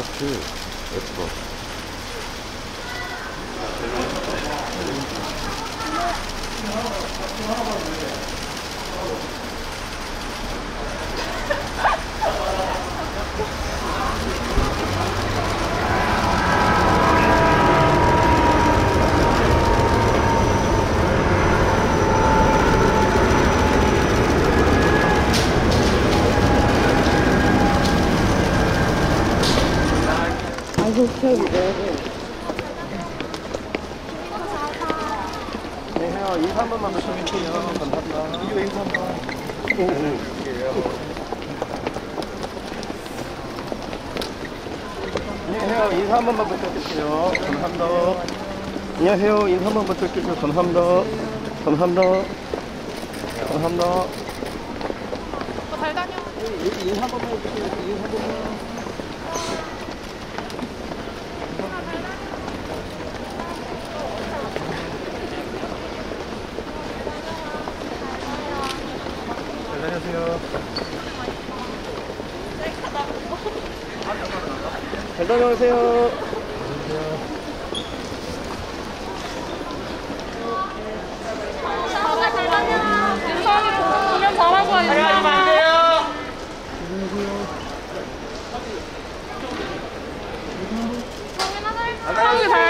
That's good. That's good. No, no, no, no, no, no. 네, 형 인사 한 번만 부탁드릴게요. 감사합니다. 이거 인사 한 번. 오, 오. 안녕하세요. 인사 한 번만 부탁드릴게요. 감사합니다. 안녕하세요. 인사 한 번만 부탁드릴게요. 감사합니다. 감사합니다. 감사합니다. 잘 다녀. 인사 한 번만 해주세요. 인사 한 번만. 안녕하세요. 잘 다녀오세요. 안녕하세요. 안녕하세요.